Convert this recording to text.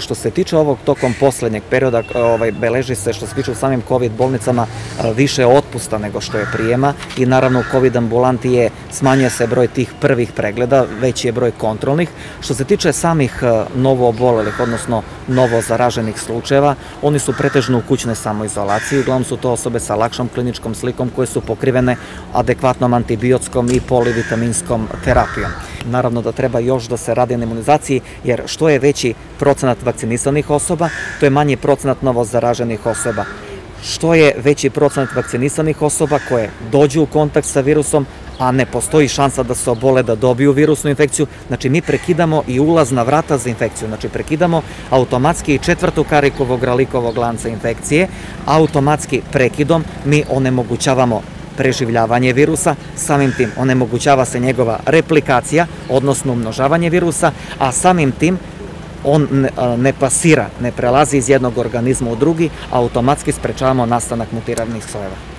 Što se tiče ovog tokom poslednjeg perioda, ovaj, beleži se što se tiče u samim COVID bolnicama više otpusta nego što je prijema i naravno u COVID ambulanti je smanjuje se broj tih prvih pregleda, veći je broj kontrolnih. Što se tiče samih novo obolelih, odnosno novo zaraženih slučajeva, oni su pretežno u kućnoj samoizolaciji, uglavnom su to osobe sa lakšom kliničkom slikom koje su pokrivene adekvatnom antibiotskom i polivitaminskom terapijom. Naravno da treba još da se radi na imunizaciji, jer što je veći procenat vakcinisanih osoba, to je manji procenat novo zaraženih osoba. Što je veći procenat vakcinisanih osoba koje dođu u kontakt sa virusom, a ne postoji šansa da se obole da dobiju virusnu infekciju, znači mi prekidamo i ulazna vrata za infekciju, znači prekidamo automatski i četvrtu karikovog ralikovog lanca infekcije, automatski prekidom mi onemogućavamo preživljavanje virusa, samim tim onemogućava se njegova replikacija, odnosno umnožavanje virusa, a samim tim on ne pasira, ne prelazi iz jednog organizma u drugi, automatski sprečavamo nastanak mutiranih sojeva.